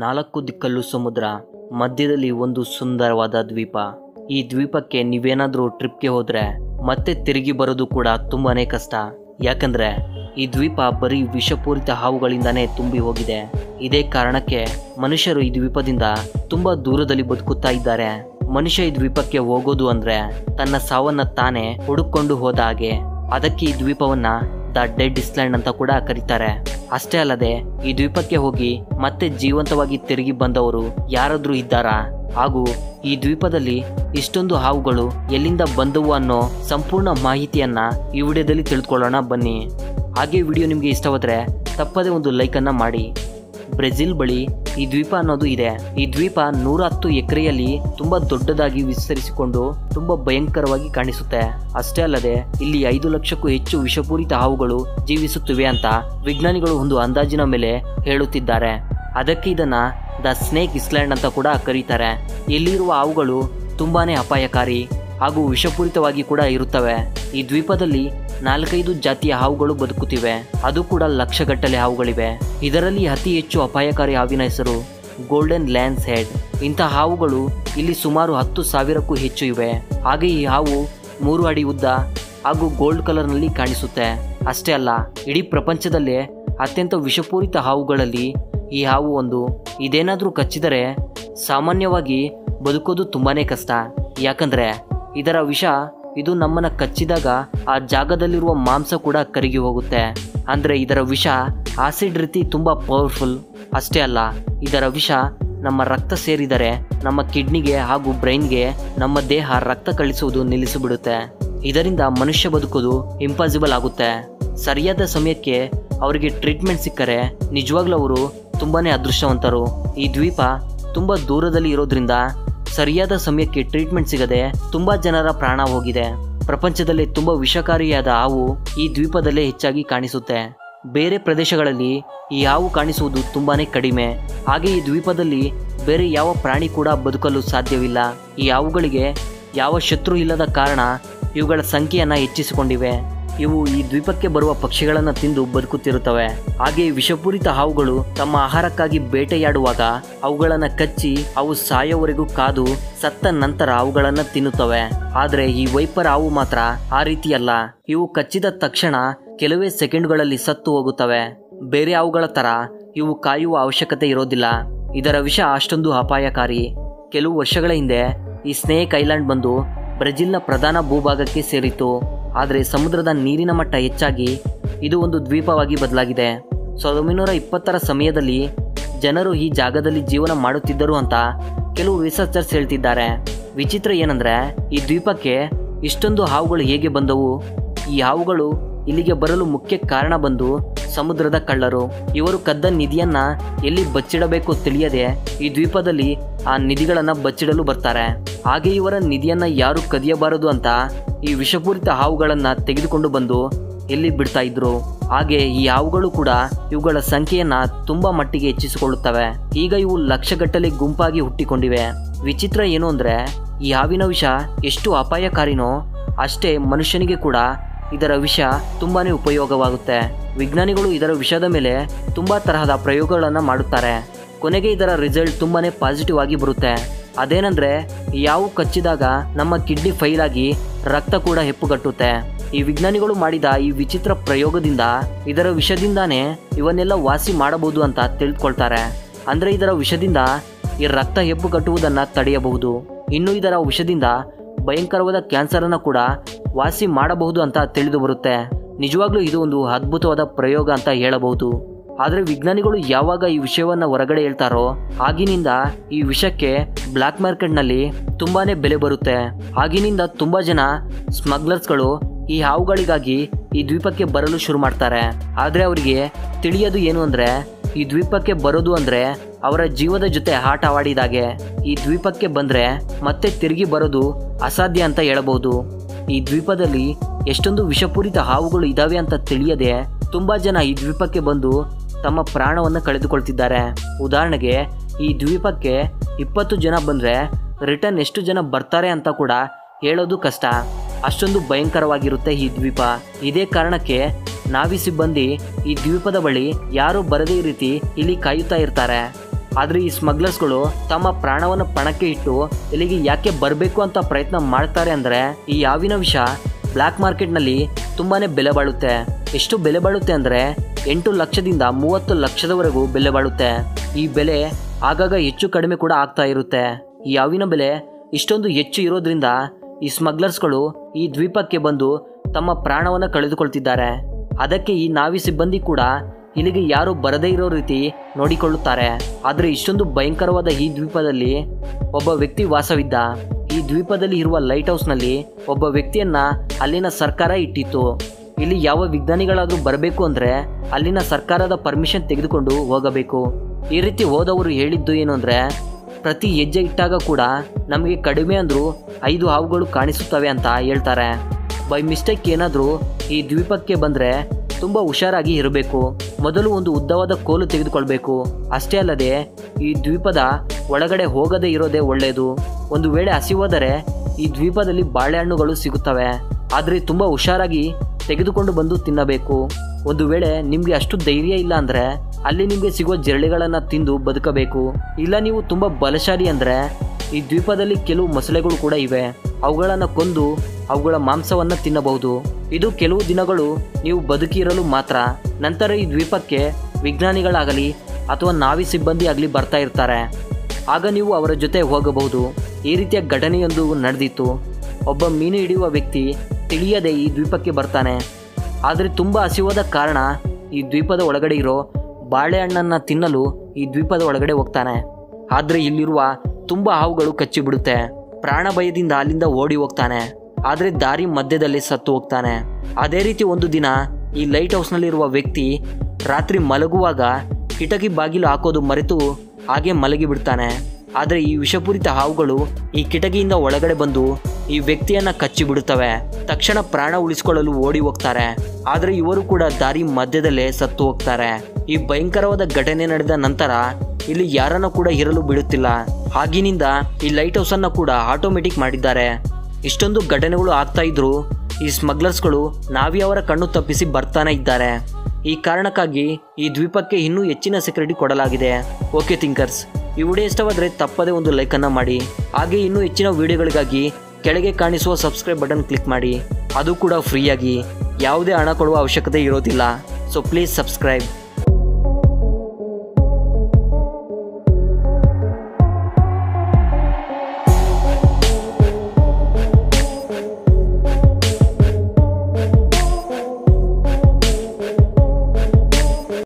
ನಾಲ್ಕು ದಿಕ್ಕಲ್ಲೂ ಸಮುದ್ರ, ಮಧ್ಯದಲ್ಲಿ ಒಂದು ಸುಂದರವಾದ ದ್ವೀಪ. ಈ ದ್ವೀಪಕ್ಕೆ ನೀವೇನಾದರೂ ಟ್ರಿಪ್ಗೆ ಹೋದ್ರೆ ಮತ್ತೆ ತಿರುಗಿ ಬರೋದು ಕೂಡ ತುಂಬಾನೇ ಕಷ್ಟ. ಯಾಕಂದ್ರೆ ಈ ದ್ವೀಪ ಬರೀ ವಿಷಪೂರಿತ ಹಾವುಗಳಿಂದನೇ ತುಂಬಿ ಹೋಗಿದೆ. ಇದೇ ಕಾರಣಕ್ಕೆ ಮನುಷ್ಯರು ಈ ದ್ವೀಪದಿಂದ ತುಂಬಾ ದೂರದಲ್ಲಿ ಬದುಕುತ್ತಾ ಇದ್ದಾರೆ. ಮನುಷ್ಯ ಈ ದ್ವೀಪಕ್ಕೆ ಹೋಗೋದು ಅಂದ್ರೆ ತನ್ನ ಸಾವನ್ನ ತಾನೇ ಹುಡುಕೊಂಡು ಹೋದ ಹಾಗೆ. ಅದಕ್ಕೆ ಈ ದ್ವೀಪವನ್ನ ದ ಡೆಡ್ ಇಸ್ಲ್ಯಾಂಡ್ ಅಂತ ಕೂಡ ಕರೀತಾರೆ. ಅಷ್ಟೇ ಅಲ್ಲದೆ, ಈ ದ್ವೀಪಕ್ಕೆ ಹೋಗಿ ಮತ್ತೆ ಜೀವಂತವಾಗಿ ತಿರುಗಿ ಬಂದವರು ಯಾರಾದ್ರೂ ಇದ್ದಾರಾ? ಹಾಗೂ ಈ ದ್ವೀಪದಲ್ಲಿ ಇಷ್ಟೊಂದು ಹಾವುಗಳು ಎಲ್ಲಿಂದ ಬಂದವು ಅನ್ನೋ ಸಂಪೂರ್ಣ ಮಾಹಿತಿಯನ್ನ ಈ ವಿಡಿಯೋದಲ್ಲಿ ತಿಳ್ಕೊಳ್ಳೋಣ ಬನ್ನಿ. ಹಾಗೆ ವಿಡಿಯೋ ನಿಮಗೆ ಇಷ್ಟವಾದ್ರೆ ತಪ್ಪದೇ ಒಂದು ಲೈಕನ್ನು ಮಾಡಿ. ಬ್ರೆಜಿಲ್ ಬಳಿ ಈ ದ್ವೀಪ ಅನ್ನೋದು ಇದೆ. ಈ ದ್ವೀಪ ನೂರ ಹತ್ತು ಎಕರೆಯಲ್ಲಿ ತುಂಬಾ ದೊಡ್ಡದಾಗಿ ವಿಸ್ತರಿಸಿಕೊಂಡು ತುಂಬಾ ಭಯಂಕರವಾಗಿ ಕಾಣಿಸುತ್ತೆ. ಅಷ್ಟೇ ಅಲ್ಲದೆ, ಇಲ್ಲಿ ಐದು ಲಕ್ಷಕ್ಕೂ ಹೆಚ್ಚು ವಿಷಪೂರಿತ ಹಾವುಗಳು ಜೀವಿಸುತ್ತಿವೆ ಅಂತ ವಿಜ್ಞಾನಿಗಳು ಒಂದು ಅಂದಾಜಿನ ಮೇಲೆ ಹೇಳುತ್ತಿದ್ದಾರೆ. ಅದಕ್ಕೆ ಇದನ್ನ ದ ಸ್ನೇಕ್ ಇಸ್ಲ್ಯಾಂಡ್ ಅಂತ ಕೂಡ ಕರೀತಾರೆ. ಇಲ್ಲಿರುವ ಹಾವುಗಳು ತುಂಬಾನೇ ಅಪಾಯಕಾರಿ. ಹಾಗೂ ವಿಷಪೂರಿತವಾಗಿ ಕೂಡ ಇರುತ್ತವೆ. ಈ ದ್ವೀಪದಲ್ಲಿ ನಾಲ್ಕೈದು ಜಾತಿಯ ಹಾವುಗಳು ಬದುಕುತ್ತಿವೆ. ಅದು ಕೂಡ ಲಕ್ಷಗಟ್ಟಲೆ ಹಾವುಗಳಿವೆ. ಇದರಲ್ಲಿ ಅತಿ ಹೆಚ್ಚು ಅಪಾಯಕಾರಿ ಹಾವಿನ ಹೆಸರು ಗೋಲ್ಡನ್ ಲ್ಯಾನ್ಸ್ ಹೆಡ್. ಇಂಥ ಹಾವುಗಳು ಇಲ್ಲಿ ಸುಮಾರು ಹತ್ತು ಸಾವಿರಕ್ಕೂ ಹೆಚ್ಚು ಇವೆ. ಹಾಗೆ ಈ ಹಾವು ಮೂರು ಅಡಿ ಉದ್ದ ಹಾಗೂ ಗೋಲ್ಡ್ ಕಲರ್ನಲ್ಲಿ ಕಾಣಿಸುತ್ತೆ. ಅಷ್ಟೇ ಅಲ್ಲ, ಇಡೀ ಪ್ರಪಂಚದಲ್ಲೇ ಅತ್ಯಂತ ವಿಷಪೂರಿತ ಹಾವುಗಳಲ್ಲಿ ಈ ಹಾವು ಒಂದು. ಇದೇನಾದರೂ ಕಚ್ಚಿದರೆ ಸಾಮಾನ್ಯವಾಗಿ ಬದುಕೋದು ತುಂಬಾ ಕಷ್ಟ. ಯಾಕಂದ್ರೆ ಇದರ ವಿಷ ಇದು ನಮ್ಮನ್ನ ಕಚ್ಚಿದಾಗ ಆ ಜಾಗದಲ್ಲಿರುವ ಮಾಂಸ ಕೂಡ ಕರಗಿ ಹೋಗುತ್ತೆ. ಅಂದ್ರೆ ಇದರ ವಿಷ ಆಸಿಡ್ ರೀತಿ ತುಂಬಾ ಪವರ್ಫುಲ್ ಅಷ್ಟೇ ಅಲ್ಲ, ಇದರ ವಿಷ ನಮ್ಮ ರಕ್ತ ಸೇರಿದರೆ ನಮ್ಮ ಕಿಡ್ನಿಗೆ ಹಾಗೂ ಬ್ರೈನ್ಗೆ ನಮ್ಮ ದೇಹ ರಕ್ತ ಕಳಿಸುವುದು ನಿಲ್ಲಿಸಿಬಿಡುತ್ತೆ. ಇದರಿಂದ ಮನುಷ್ಯ ಬದುಕೋದು ಇಂಪಾಸಿಬಲ್ ಆಗುತ್ತೆ. ಸರಿಯಾದ ಸಮಯಕ್ಕೆ ಅವರಿಗೆ ಟ್ರೀಟ್ಮೆಂಟ್ ಸಿಕ್ಕರೆ ನಿಜವಾಗ್ಲೂ ಅವರು ತುಂಬಾನೇ ಅದೃಷ್ಟವಂತರು. ಈ ದ್ವೀಪ ತುಂಬಾ ದೂರದಲ್ಲಿ ಇರೋದ್ರಿಂದ ಸರಿಯಾದ ಸಮಯಕ್ಕೆ ಟ್ರೀಟ್ಮೆಂಟ್ ಸಿಗದೆ ತುಂಬಾ ಜನರ ಪ್ರಾಣ ಹೋಗಿದೆ. ಪ್ರಪಂಚದಲ್ಲಿ ತುಂಬಾ ವಿಷಕಾರಿಯಾದ ಹಾವು ಈ ದ್ವೀಪದಲ್ಲೇ ಹೆಚ್ಚಾಗಿ ಕಾಣಿಸುತ್ತೆ. ಬೇರೆ ಪ್ರದೇಶಗಳಲ್ಲಿ ಈ ಹಾವು ಕಾಣಿಸುವುದು ತುಂಬಾನೇ ಕಡಿಮೆ. ಹಾಗೆ ಈ ದ್ವೀಪದಲ್ಲಿ ಬೇರೆ ಯಾವ ಪ್ರಾಣಿ ಕೂಡ ಬದುಕಲು ಸಾಧ್ಯವಿಲ್ಲ. ಈ ಹಾವುಗಳಿಗೆ ಯಾವ ಶತ್ರು ಇಲ್ಲದ ಕಾರಣ ಇವುಗಳ ಸಂಖ್ಯೆಯನ್ನ ಹೆಚ್ಚಿಸಿಕೊಂಡಿವೆ. ಇವು ಈ ದ್ವೀಪಕ್ಕೆ ಬರುವ ಪಕ್ಷಿಗಳನ್ನು ತಿಂದು ಬದುಕುತ್ತಿರುತ್ತವೆ. ಹಾಗೆ ವಿಷಪೂರಿತ ಹಾವುಗಳು ತಮ್ಮ ಆಹಾರಕ್ಕಾಗಿ ಬೇಟೆಯಾಡುವಾಗ ಅವುಗಳನ್ನು ಕಚ್ಚಿ ಅವು ಸಾಯೋವರೆಗೂ ಕಾದು ಸತ್ತ ನಂತರ ಅವುಗಳನ್ನು ತಿನ್ನುತ್ತವೆ. ಆದರೆ ಈ ವೈಪರ್ ಹಾವು ಮಾತ್ರ ಆ ರೀತಿಯಲ್ಲ. ಇವು ಕಚ್ಚಿದ ತಕ್ಷಣ ಕೆಲವೇ ಸೆಕೆಂಡ್ಗಳಲ್ಲಿ ಸತ್ತು ಹೋಗುತ್ತವೆ. ಬೇರೆ ಹಾವುಗಳ ತರ ಇವು ಕಾಯುವ ಅವಶ್ಯಕತೆ ಇರೋದಿಲ್ಲ. ಇದರ ವಿಷ ಅಷ್ಟೊಂದು ಅಪಾಯಕಾರಿ. ಕೆಲವು ವರ್ಷಗಳ ಹಿಂದೆ ಈ ಸ್ನೇಕ್ ಐಲ್ಯಾಂಡ್ ಬಂದು ಬ್ರೆಜಿಲ್ನ ಪ್ರಧಾನ ಭೂಭಾಗಕ್ಕೆ ಸೇರಿತು ಆದರೆ ಸಮುದ್ರದ ನೀರಿನ ಮಟ್ಟ ಹೆಚ್ಚಾಗಿ ಇದು ಒಂದು ದ್ವೀಪವಾಗಿ ಬದಲಾಗಿದೆ. ಸಾವಿರದ ಒಂಬೈನೂರ ಇಪ್ಪತ್ತರ ಸಮಯದಲ್ಲಿ ಜನರು ಈ ಜಾಗದಲ್ಲಿ ಜೀವನ ಮಾಡುತ್ತಿದ್ದರು ಅಂತ ಕೆಲವು ರಿಸರ್ಚರ್ಸ್ ಹೇಳ್ತಿದ್ದಾರೆ. ವಿಚಿತ್ರ ಏನಂದರೆ, ಈ ದ್ವೀಪಕ್ಕೆ ಇಷ್ಟೊಂದು ಹಾವುಗಳು ಹೇಗೆ ಬಂದವು? ಈ ಹಾವುಗಳು ಇಲ್ಲಿಗೆ ಬರಲು ಮುಖ್ಯ ಕಾರಣ ಬಂದು ಸಮುದ್ರದ ಕಳ್ಳರು. ಇವರು ಕದ್ದ ನಿಧಿಯನ್ನ ಎಲ್ಲಿ ಬಚ್ಚಿಡಬೇಕು ತಿಳಿಯದೆ ಈ ದ್ವೀಪದಲ್ಲಿ ಆ ನಿಧಿಗಳನ್ನ ಬಚ್ಚಿಡಲು ಬರ್ತಾರೆ. ಹಾಗೆ ಇವರ ನಿಧಿಯನ್ನ ಯಾರು ಕದಿಯಬಾರದು ಅಂತ ಈ ವಿಷಪೂರಿತ ಹಾವುಗಳನ್ನ ತೆಗೆದುಕೊಂಡು ಬಂದು ಎಲ್ಲಿ ಬಿಡ್ತಾ ಇದ್ರು. ಹಾಗೆ ಈ ಹಾವುಗಳು ಕೂಡ ಇವುಗಳ ಸಂಖ್ಯೆಯನ್ನ ತುಂಬಾ ಮಟ್ಟಿಗೆ ಹೆಚ್ಚಿಸಿಕೊಳ್ಳುತ್ತವೆ. ಈಗ ಇವು ಲಕ್ಷಗಟ್ಟಲೆ ಗುಂಪಾಗಿ ಹುಟ್ಟಿಕೊಂಡಿವೆ. ವಿಚಿತ್ರ ಏನು ಅಂದ್ರೆ ಈ ಹಾವಿನ ವಿಷ ಎಷ್ಟು ಅಪಾಯಕಾರಿನೋ ಅಷ್ಟೇ ಮನುಷ್ಯನಿಗೆ ಕೂಡ ಇದರ ವಿಷ ತುಂಬಾನೇ ಉಪಯೋಗವಾಗುತ್ತೆ. ವಿಜ್ಞಾನಿಗಳು ಇದರ ವಿಷದ ಮೇಲೆ ತುಂಬಾ ತರಹದ ಪ್ರಯೋಗಗಳನ್ನು ಮಾಡುತ್ತಾರೆ. ಕೊನೆಗೆ ಇದರ ರಿಸಲ್ಟ್ ತುಂಬಾನೇ ಪಾಸಿಟಿವ್ ಆಗಿ ಬರುತ್ತೆ. ಅದೇನಂದ್ರೆ, ಯಾವು ಕಚ್ಚಿದಾಗ ನಮ್ಮ ಕಿಡ್ನಿ ಫೈಲ್ ಆಗಿ ರಕ್ತ ಕೂಡ ಹೆಪ್ಪುಗಟ್ಟುತ್ತೆ. ಈ ವಿಜ್ಞಾನಿಗಳು ಮಾಡಿದ ಈ ವಿಚಿತ್ರ ಪ್ರಯೋಗದಿಂದ ಇದರ ವಿಷದಿಂದಾನೇ ಇವನ್ನೆಲ್ಲ ವಾಸಿ ಮಾಡಬಹುದು ಅಂತ ತಿಳಿದುಕೊಳ್ತಾರೆ ಅಂದ್ರೆ ಇದರ ವಿಷದಿಂದ ಈ ರಕ್ತ ಹೆಪ್ಪುಗಟ್ಟುವುದನ್ನು ತಡೆಯಬಹುದು. ಇನ್ನು ಇದರ ವಿಷದಿಂದ ಭಯಂಕರವಾದ ಕ್ಯಾನ್ಸರ್ ಅನ್ನು ಕೂಡ ವಾಸಿ ಮಾಡಬಹುದು ಅಂತ ತಿಳಿದು ಬರುತ್ತೆ. ನಿಜವಾಗ್ಲೂ ಇದು ಒಂದು ಅದ್ಭುತವಾದ ಪ್ರಯೋಗ ಅಂತ ಹೇಳಬಹುದು. ಆದರೆ ವಿಜ್ಞಾನಿಗಳು ಯಾವಾಗ ಈ ವಿಷಯವನ್ನ ಹೊರಗಡೆ ಹೇಳ್ತಾರೋ, ಆಗಿನಿಂದ ಈ ವಿಷಯಕ್ಕೆ ಬ್ಲ್ಯಾಕ್ ಮಾರ್ಕೆಟ್ನಲ್ಲಿ ತುಂಬಾನೇ ಬೆಲೆ ಬರುತ್ತೆ. ಆಗಿನಿಂದ ತುಂಬಾ ಜನ ಸ್ಮಗ್ಲರ್ಸ್ಗಳು ಈ ಹಾವುಗಳಿಗಾಗಿ ಈ ದ್ವೀಪಕ್ಕೆ ಬರಲು ಶುರು ಮಾಡ್ತಾರೆ. ಆದರೆ ಅವರಿಗೆ ತಿಳಿಯೋದು ಏನು ಅಂದರೆ, ಈ ದ್ವೀಪಕ್ಕೆ ಬರೋದು ಅಂದ್ರೆ ಅವರ ಜೀವದ ಜೊತೆ ಆಟವಾಡಿದಾಗೆ ಈ ದ್ವೀಪಕ್ಕೆ ಬಂದರೆ ಮತ್ತೆ ತಿರುಗಿ ಬರೋದು ಅಸಾಧ್ಯ ಅಂತ ಹೇಳಬಹುದು. ಈ ದ್ವೀಪದಲ್ಲಿ ಎಷ್ಟೊಂದು ವಿಷಪೂರಿತ ಹಾವುಗಳು ಇದ್ದಾವೆ ಅಂತ ತಿಳಿಯದೆ ತುಂಬಾ ಜನ ಈ ದ್ವೀಪಕ್ಕೆ ಬಂದು ತಮ್ಮ ಪ್ರಾಣವನ್ನು ಕಳೆದುಕೊಳ್ತಿದ್ದಾರೆ. ಉದಾಹರಣೆಗೆ, ಈ ದ್ವೀಪಕ್ಕೆ ಇಪ್ಪತ್ತು ಜನ ಬಂದರೆ ರಿಟರ್ನ್ ಎಷ್ಟು ಜನ ಬರ್ತಾರೆ ಅಂತ ಕೂಡ ಹೇಳೋದು ಕಷ್ಟ. ಅಷ್ಟೊಂದು ಭಯಂಕರವಾಗಿರುತ್ತೆ ಈ ದ್ವೀಪ. ಇದೇ ಕಾರಣಕ್ಕೆ ನಾವಿ ಸಿಬ್ಬಂದಿ ಈ ದ್ವೀಪದ ಬಳಿ ಯಾರೂ ಬರದೇ ರೀತಿ ಇಲ್ಲಿ ಕಾಯುತ್ತಾ ಇರ್ತಾರೆ. ಆದ್ರೆ ಈ ಸ್ಮಗ್ಲರ್ಸ್ಗಳು ತಮ್ಮ ಪ್ರಾಣವನ್ನು ಪಣಕ್ಕೆ ಇಟ್ಟು ಇಲ್ಲಿಗೆ ಯಾಕೆ ಬರಬೇಕು ಅಂತ ಪ್ರಯತ್ನ ಮಾಡ್ತಾರೆ ಅಂದರೆ ಈ ಯಾವಿನ ವಿಷ ಬ್ಲ್ಯಾಕ್ ಮಾರ್ಕೆಟ್ನಲ್ಲಿ ತುಂಬಾ ಬೆಲೆ ಬಾಳುತ್ತೆ. ಎಷ್ಟು ಬೆಲೆ ಬಾಳುತ್ತೆ ಅಂದರೆ ಎಂಟು ಲಕ್ಷದಿಂದ ಮೂವತ್ತು ಲಕ್ಷದವರೆಗೂ ಬೆಲೆ ಬಾಳುತ್ತೆ. ಈ ಬೆಲೆ ಆಗಾಗ ಹೆಚ್ಚು ಕಡಿಮೆ ಕೂಡ ಆಗ್ತಾ ಇರುತ್ತೆ. ಈ ಯಾವಿನ ಬೆಲೆ ಇಷ್ಟೊಂದು ಹೆಚ್ಚು ಇರೋದ್ರಿಂದ ಈ ಸ್ಮಗ್ಲರ್ಸ್ಗಳು ಈ ದ್ವೀಪಕ್ಕೆ ಬಂದು ತಮ್ಮ ಪ್ರಾಣವನ್ನು ಕಳೆದುಕೊಳ್ತಿದ್ದಾರೆ. ಅದಕ್ಕೆ ಈ ನಾವಿ ಸಿಬ್ಬಂದಿ ಕೂಡ ಇಲ್ಲಿಗೆ ಯಾರು ಬರದೇ ಇರೋ ರೀತಿ ನೋಡಿಕೊಳ್ಳುತ್ತಾರೆ. ಆದರೆ ಇಷ್ಟೊಂದು ಭಯಂಕರವಾದ ಈ ದ್ವೀಪದಲ್ಲಿ ಒಬ್ಬ ವ್ಯಕ್ತಿ ವಾಸವಿದ್ದ. ಈ ದ್ವೀಪದಲ್ಲಿ ಇರುವ ಲೈಟ್ ಹೌಸ್ನಲ್ಲಿ ಒಬ್ಬ ವ್ಯಕ್ತಿಯನ್ನ ಅಲ್ಲಿನ ಸರ್ಕಾರ ಇಟ್ಟಿತ್ತು. ಇಲ್ಲಿ ಯಾವ ವಿಜ್ಞಾನಿಗಳಾದರೂ ಬರಬೇಕು ಅಂದರೆ ಅಲ್ಲಿನ ಸರ್ಕಾರದ ಪರ್ಮಿಷನ್ ತೆಗೆದುಕೊಂಡು ಹೋಗಬೇಕು. ಈ ರೀತಿ ಹೋದವರು ಹೇಳಿದ್ದು ಏನು ಅಂದರೆ, ಪ್ರತಿ ಹೆಜ್ಜೆ ಇಟ್ಟಾಗ ಕೂಡ ನಮಗೆ ಕಡಿಮೆ ಅಂದರೂ ಐದು ಹಾವುಗಳು ಕಾಣಿಸುತ್ತವೆ ಅಂತ ಹೇಳ್ತಾರೆ. ಬೈ ಮಿಸ್ಟೇಕ್ ಏನಾದರೂ ಈ ದ್ವೀಪಕ್ಕೆ ಬಂದರೆ ತುಂಬ ಹುಷಾರಾಗಿ ಇರಬೇಕು. ಮೊದಲು ಒಂದು ಉದ್ದವಾದ ಕೋಲು ತೆಗೆದುಕೊಳ್ಬೇಕು. ಅಷ್ಟೇ ಅಲ್ಲದೆ, ಈ ದ್ವೀಪದ ಒಳಗಡೆ ಹೋಗದೇ ಇರೋದೇ ಒಳ್ಳೆಯದು ಒಂದು ವೇಳೆ ಹಸಿವಾದರೆ ಈ ದ್ವೀಪದಲ್ಲಿ ಬಾಳೆಹಣ್ಣುಗಳು ಸಿಗುತ್ತವೆ. ಆದರೆ ತುಂಬ ಹುಷಾರಾಗಿ ತೆಗೆದುಕೊಂಡು ಬಂದು ತಿನ್ನಬೇಕು. ಒಂದು ವೇಳೆ ನಿಮಗೆ ಅಷ್ಟು ಧೈರ್ಯ ಇಲ್ಲ ಅಂದರೆ, ಅಲ್ಲಿ ನಿಮಗೆ ಸಿಗುವ ಜಿರಳೆಗಳನ್ನು ತಿಂದು ಬದುಕಬೇಕು. ಇಲ್ಲ ನೀವು ತುಂಬ ಬಲಶಾಲಿ ಅಂದರೆ, ಈ ದ್ವೀಪದಲ್ಲಿ ಕೆಲವು ಮೊಸಳೆಗಳು ಕೂಡ ಇವೆ. ಅವುಗಳನ್ನು ಕೊಂದು ಅವುಗಳ ಮಾಂಸವನ್ನು ತಿನ್ನಬಹುದು. ಇದು ಕೆಲವು ದಿನಗಳು ನೀವು ಬದುಕಿರಲು ಮಾತ್ರ. ನಂತರ ಈ ದ್ವೀಪಕ್ಕೆ ವಿಜ್ಞಾನಿಗಳಾಗಲಿ ಅಥವಾ ನಾವಿ ಸಿಬ್ಬಂದಿ ಆಗಲಿ ಬರ್ತಾ ಇರ್ತಾರೆ. ಆಗ ನೀವು ಅವರ ಜೊತೆ ಹೋಗಬಹುದು. ಈ ರೀತಿಯ ಘಟನೆಯೊಂದು ನಡೆದಿತ್ತು. ಒಬ್ಬ ಮೀನು ಹಿಡಿಯುವ ವ್ಯಕ್ತಿ ತಿಳಿಯದೆ ಈ ದ್ವೀಪಕ್ಕೆ ಬರ್ತಾನೆ. ಆದರೆ ತುಂಬ ಹಸಿವಾದ ಕಾರಣ ಈ ದ್ವೀಪದ ಒಳಗಡೆ ಇರೋ ಬಾಳೆಹಣ್ಣನ್ನು ತಿನ್ನಲು ಈ ದ್ವೀಪದ ಒಳಗಡೆ ಹೋಗ್ತಾನೆ. ಆದರೆ ಇಲ್ಲಿರುವ ತುಂಬ ಹಾವುಗಳು ಕಚ್ಚಿಬಿಡುತ್ತೆ. ಪ್ರಾಣ ಭಯದಿಂದ ಅಲ್ಲಿಂದ ಓಡಿ ಹೋಗ್ತಾನೆ. ಆದರೆ ದಾರಿ ಮಧ್ಯದಲ್ಲಿ ಸತ್ತು ಹೋಗ್ತಾನೆ. ಅದೇ ರೀತಿ ಒಂದು ದಿನ ಈ ಲೈಟ್ ಹೌಸ್ನಲ್ಲಿರುವ ವ್ಯಕ್ತಿ ರಾತ್ರಿ ಮಲಗುವಾಗ ಕಿಟಕಿ ಬಾಗಿಲು ಹಾಕೋದು ಮರೆತು ಹಾಗೆ ಮಲಗಿಬಿಡ್ತಾನೆ ಆದರೆ ಈ ವಿಷಪೂರಿತ ಹಾವುಗಳು ಈ ಕಿಟಕಿಯಿಂದ ಒಳಗಡೆ ಬಂದು ಈ ವ್ಯಕ್ತಿಯನ್ನ ಕಚ್ಚಿಬಿಡುತ್ತವೆ ತಕ್ಷಣ ಪ್ರಾಣ ಉಳಿಸಿಕೊಳ್ಳಲು ಓಡಿ ಹೋಗ್ತಾರೆ. ಆದರೆ ಇವರು ಕೂಡ ದಾರಿ ಮಧ್ಯದಲ್ಲೇ ಸತ್ತು ಹೋಗ್ತಾರೆ. ಈ ಭಯಂಕರವಾದ ಘಟನೆ ನಡೆದ ನಂತರ ಇಲ್ಲಿ ಯಾರನ್ನ ಕೂಡ ಇರಲು ಬಿಡುತ್ತಿಲ್ಲ. ಆಗಿನಿಂದ ಈ ಲೈಟ್ ಹೌಸ್ ಕೂಡ ಆಟೋಮೆಟಿಕ್ ಮಾಡಿದ್ದಾರೆ. ಇಷ್ಟೊಂದು ಘಟನೆಗಳು ಆಗ್ತಾ ಇದ್ರು ಈ ಸ್ಮಗ್ಲರ್ಸ್ಗಳು ನಾವಿ ಅವರ ಕಣ್ಣು ತಪ್ಪಿಸಿ ಬರ್ತಾನೆ ಇದ್ದಾರೆ. ಈ ಕಾರಣಕ್ಕಾಗಿ ಈ ದ್ವೀಪಕ್ಕೆ ಇನ್ನೂ ಹೆಚ್ಚಿನ ಸೆಕ್ಯೂರಿಟಿ ಕೊಡಲಾಗಿದೆ. ಓಕೆ ಥಿಂಕರ್ಸ್, ಈ ವಿಡಿಯೋ ಇಷ್ಟವಾದರೆ ತಪ್ಪದೇ ಒಂದು ಲೈಕನ್ನು ಮಾಡಿ. ಹಾಗೆ ಇನ್ನೂ ಹೆಚ್ಚಿನ ವಿಡಿಯೋಗಳಿಗಾಗಿ ಕೆಳಗೆ ಕಾಣಿಸುವ ಸಬ್ಸ್ಕ್ರೈಬ್ ಬಟನ್ ಕ್ಲಿಕ್ ಮಾಡಿ. ಅದು ಕೂಡ ಫ್ರೀಯಾಗಿ ಯಾವುದೇ ಹಣ ಕೊಡುವ ಅವಶ್ಯಕತೆ ಇರೋದಿಲ್ಲ. So please subscribe